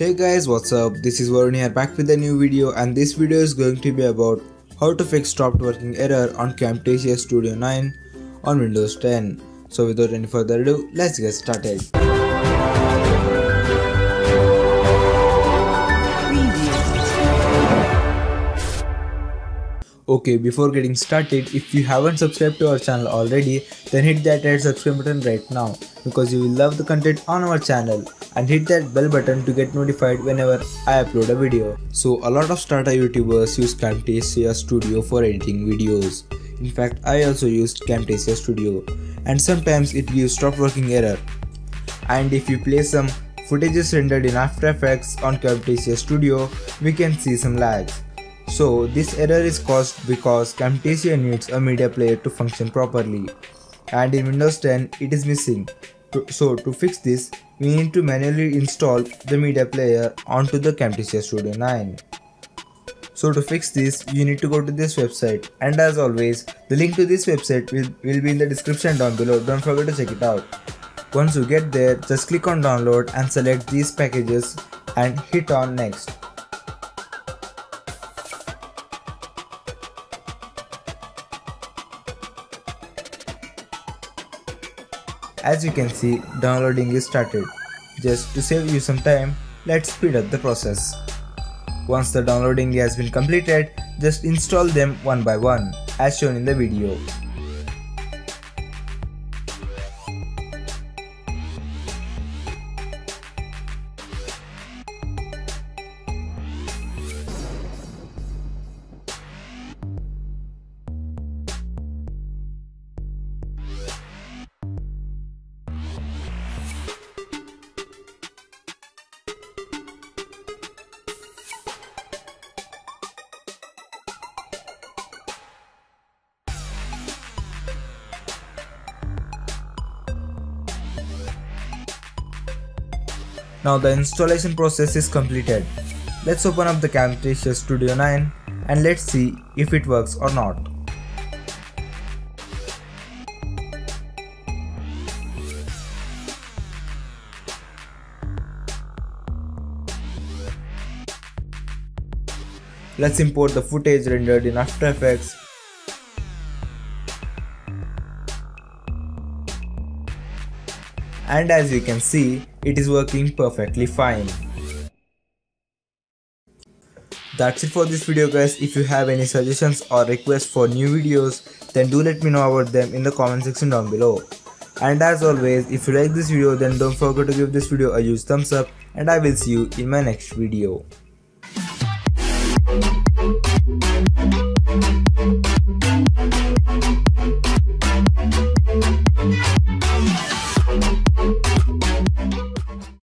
Hey guys what's up this is Varun here back with a new video and this video is going to be about how to fix stopped working error on Camtasia Studio 9 on Windows 10. So without any further ado let's get started. Okay, before getting started, if you haven't subscribed to our channel already, then hit that red subscribe button right now because you will love the content on our channel and hit that bell button to get notified whenever I upload a video. So a lot of starter YouTubers use Camtasia Studio for editing videos. In fact, I also used Camtasia Studio and sometimes it gives stop working error. And if you play some footages rendered in After Effects on Camtasia Studio, we can see some lags. So this error is caused because Camtasia needs a media player to function properly and in Windows 10 it is missing. So to fix this, we need to manually install the media player onto the Camtasia Studio 9. So to fix this, you need to go to this website and as always, the link to this website will, will be in the description down below, don't forget to check it out. Once you get there, just click on download and select these packages and hit on next. As you can see, downloading is started. Just to save you some time, let's speed up the process. Once the downloading has been completed, just install them one by one, as shown in the video. Now the installation process is completed. Let's open up the Camtasia Studio 9 and let's see if it works or not. Let's import the footage rendered in After Effects and as you can see, it is working perfectly fine. That's it for this video guys. If you have any suggestions or requests for new videos, then do let me know about them in the comment section down below. And as always, if you like this video then don't forget to give this video a huge thumbs up and I will see you in my next video.